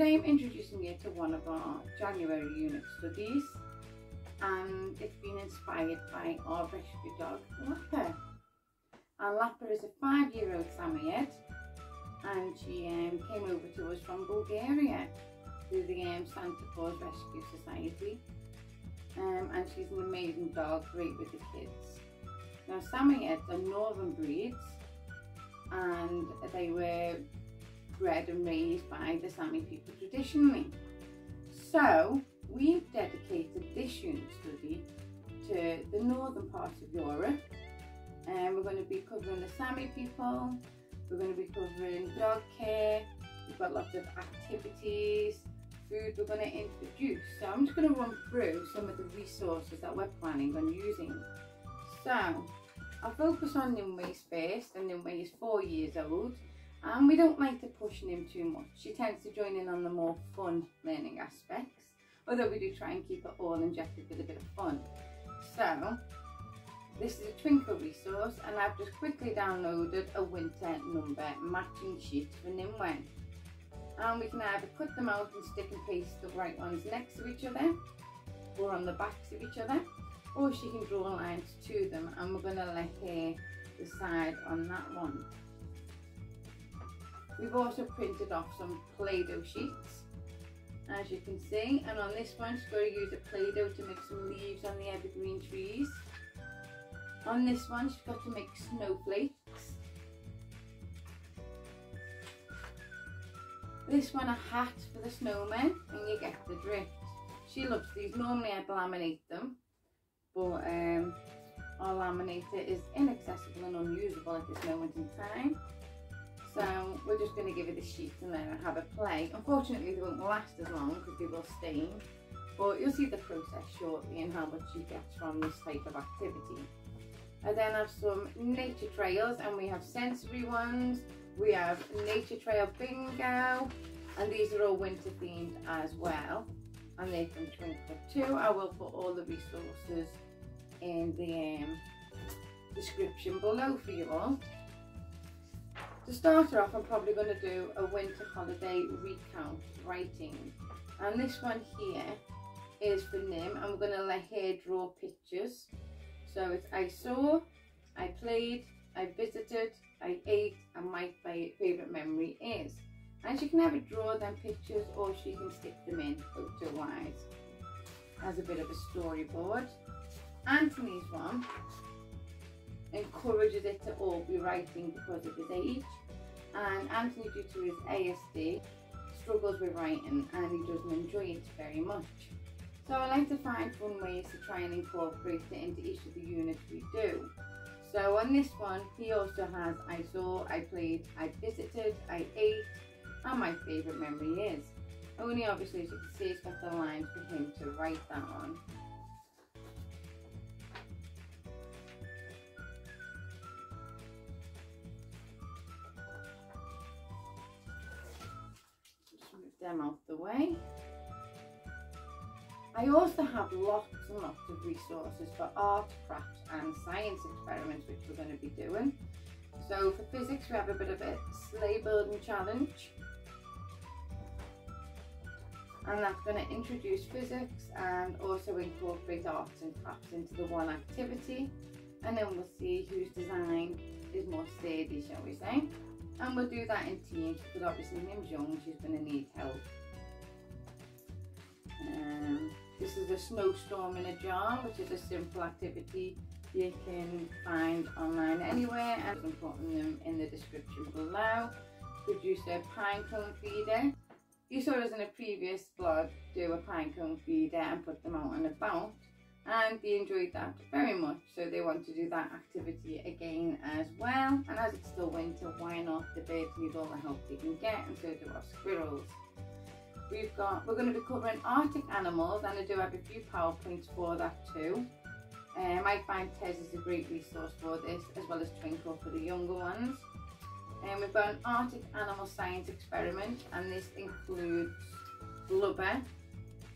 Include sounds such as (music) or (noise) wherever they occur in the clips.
today I'm introducing you to one of our January unit studies and it's been inspired by our rescue dog Lapper. And Lapper is a five-year-old Samoyed and she um, came over to us from Bulgaria through the um, Santa Claus Rescue Society um, and she's an amazing dog, great with the kids. Now Samoyeds are northern breeds and they were bred and raised by the Sami people traditionally. So we've dedicated this unit study to the northern part of Europe and we're going to be covering the Sami people, we're going to be covering dog care, we've got lots of activities, food we're going to introduce. So I'm just going to run through some of the resources that we're planning on using. So I'll focus on Nimue's first and Nimwe is four years old and we don't like to push Nim too much. She tends to join in on the more fun learning aspects although we do try and keep it all injected with a bit of fun. So this is a Twinkl resource and I've just quickly downloaded a winter number matching sheet for Nimue. And we can either cut them out and stick and paste the right ones next to each other or on the backs of each other or she can draw lines to them and we're going to let her decide on that one. We've also printed off some Play-Doh sheets as you can see and on this one she's going to use a Play-Doh to make some leaves on the evergreen trees. On this one she's got to make snowflakes. This one a hat for the snowman and you get the drift. She loves these. Normally I'd laminate them but um, our laminator is inaccessible and unusable at this moment in time. So we're just going to give it a sheet and then have a play. Unfortunately they won't last as long because they will stain. But you'll see the process shortly and how much you get from this type of activity. I then have some nature trails and we have sensory ones. We have nature trail bingo and these are all winter themed as well. And they're from Twinkl too. I will put all the resources in the um, description below for you all. To start her off, I'm probably going to do a winter holiday recount writing. And this one here is for Nim, and we're going to let her draw pictures. So it's I saw, I played, I visited, I ate, and my favourite memory is. And she can either draw them pictures or she can stick them in photo-wise as a bit of a storyboard. Anthony's one encourages it to all be writing because of his age and Anthony due to his ASD struggles with writing and he doesn't enjoy it very much. So I like to find fun ways to try and incorporate it into each of the units we do. So on this one he also has I saw, I played, I visited, I ate and my favourite memory is. Only obviously as you can see it's got the lines for him to write that on. Them out the way. I also have lots and lots of resources for art, crafts and science experiments which we're going to be doing. So for physics we have a bit of a sleigh building challenge and that's going to introduce physics and also incorporate arts and crafts into the one activity and then we'll see whose design is more sturdy shall we say and we'll do that in teams because obviously Nim's young she's going to need help. Um, this is a snowstorm in a jar which is a simple activity you can find online anywhere and I'm putting them in the description below. Produce a pine cone feeder. You saw us in a previous vlog do a pine cone feeder and put them out and about and they enjoyed that very much. So they want to do that activity again as well. And as it's still winter why not? The birds need all the help they can get and so do our squirrels. We've got we're going to be covering arctic animals and I do have a few powerpoints for that too. Um, I find Tes is a great resource for this as well as Twinkl for the younger ones. And um, we've got an arctic animal science experiment and this includes blubber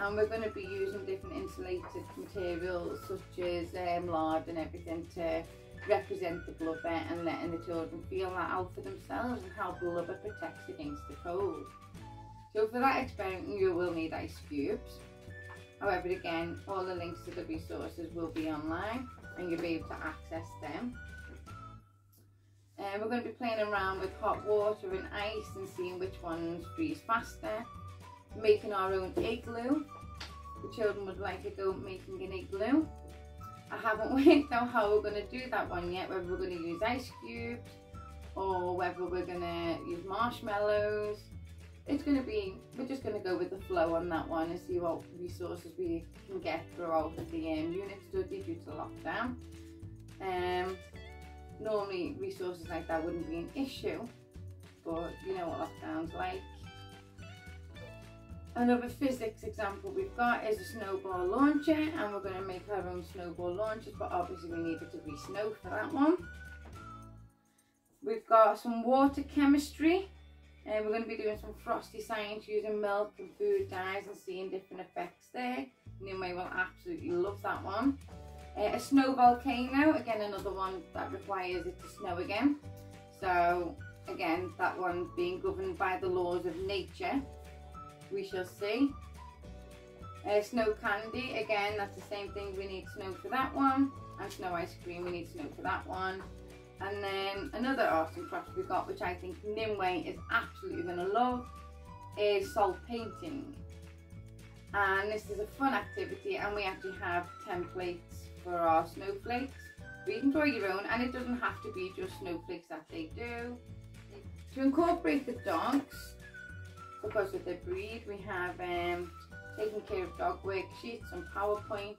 and we're going to be using different insulated materials such as um, lard and everything to represent the blubber and letting the children feel that out for themselves and how blubber protects against the cold. So for that experiment you will need ice cubes. However again all the links to the resources will be online and you'll be able to access them. And uh, we're going to be playing around with hot water and ice and seeing which ones freeze faster. Making our own igloo. The children would like to go making an igloo. I haven't (laughs) worked out how we're going to do that one yet, whether we're going to use ice cubes or whether we're going to use marshmallows. It's going to be, we're just going to go with the flow on that one and see what resources we can get throughout the um, unit study due to lockdown. Um, normally resources like that wouldn't be an issue, but you know what lockdown's like. Another physics example we've got is a snowball launcher and we're going to make our own snowball launchers but obviously we needed to be snow for that one. We've got some water chemistry and we're going to be doing some frosty science using milk and food dyes and seeing different effects there. Nimue will absolutely love that one. Uh, a snow volcano, again another one that requires it to snow again. So again that one being governed by the laws of nature we shall see. Uh, snow candy, again, that's the same thing. We need snow for that one. And snow ice cream, we need snow for that one. And then another awesome and crafts we got, which I think Nimue is absolutely going to love, is salt painting. And this is a fun activity, and we actually have templates for our snowflakes. But you can draw your own, and it doesn't have to be just snowflakes that they do. To incorporate the dogs, because of the breed. We have um, taken care of dog worksheets and PowerPoint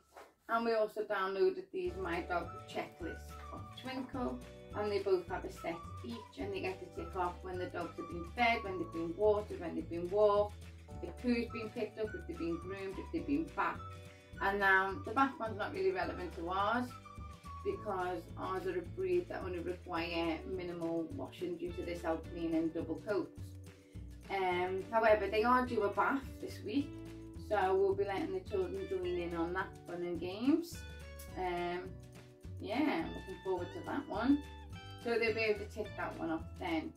and we also downloaded these My Dog checklists of Twinkl and they both have a set each and they get to tick off when the dogs have been fed, when they've been watered, when they've been walked, if poo's been picked up, if they've been groomed, if they've been bathed. And now the bath one's not really relevant to ours because ours are a breed that only require minimal washing due to this alpine and double coats. Um, however, they are due a bath this week, so we'll be letting the children join in on that fun and games. Um, yeah, looking forward to that one. So they'll be able to tick that one off then.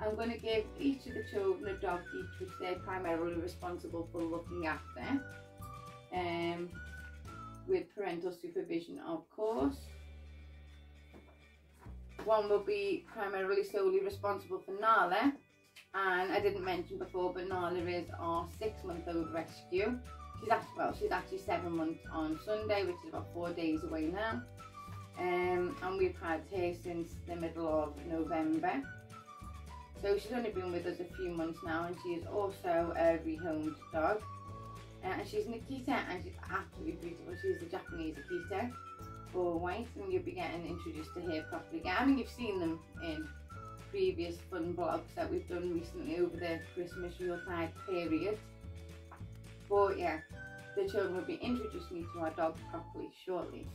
I'm going to give each of the children a dog each, which they're primarily responsible for looking after, um, with parental supervision, of course. One will be primarily solely responsible for Nala, and I didn't mention before but Nala is our six month old rescue. She's actually well she's actually seven months on Sunday which is about four days away now. Um, and we've had her since the middle of November. So she's only been with us a few months now and she is also a rehomed dog. Uh, and she's Nikita and she's absolutely beautiful. She's a Japanese Akita all white and you'll be getting introduced to her properly. Again I mean you've seen them in previous fun vlogs that we've done recently over the Christmas Yuletide period. But yeah, the children will be introducing me to our dog properly shortly.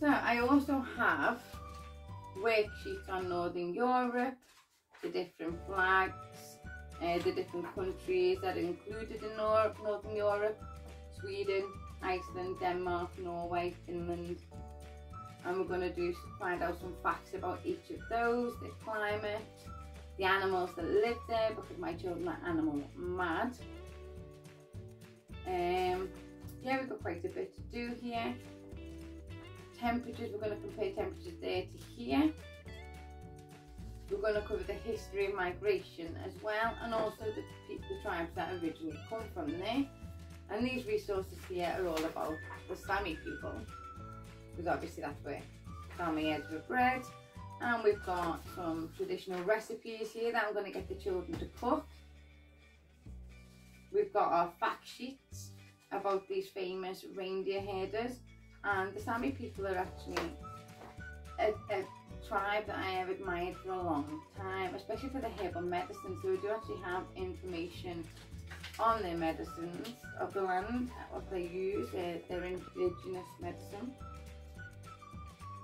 So I also have worksheets on Northern Europe, the different flags, uh, the different countries that are included in Nor Northern Europe, Sweden, Iceland, Denmark, Norway, Finland, and we're going to do find out some facts about each of those, the climate, the animals that live there because my children are animal mad. Um, yeah, we've got quite a bit to do here. Temperatures, we're going to compare temperatures there to here. We're going to cover the history of migration as well and also the, the tribes that originally come from there. And these resources here are all about the Sami people because obviously that's where Samoyeds were bred. And we've got some traditional recipes here that I'm going to get the children to cook. We've got our fact sheets about these famous reindeer herders. And the Sami people are actually a, a tribe that I have admired for a long time, especially for the herbal medicine. So we do actually have information on their medicines of the land, what they use, uh, their indigenous medicine.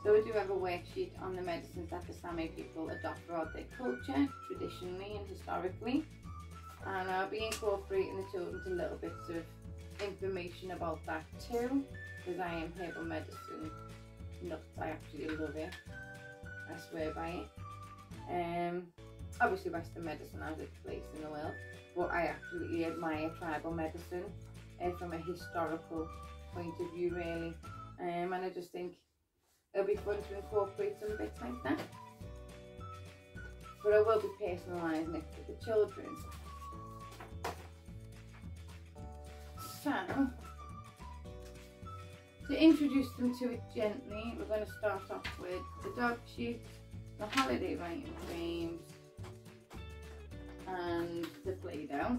So we do have a worksheet on the medicines that the Sami people adopt throughout their culture, traditionally and historically. And I'll be incorporating the children to little bits of information about that too because I am herbal medicine nuts. I absolutely love it. I swear by it. Um, obviously Western medicine has its place in the world, but I absolutely admire tribal medicine uh, from a historical point of view really. Um, and I just think it'll be fun to incorporate some bits like that. But I will be personalising it for the children. So, to introduce them to it gently, we're going to start off with the dog sheet, the holiday writing frames, and the Play-Doh.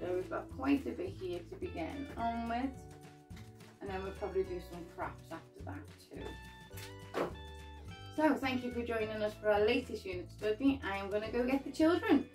So we've got quite a bit here to begin on with, then we'll probably do some crafts after that too. So thank you for joining us for our latest unit study. I'm going to go get the children.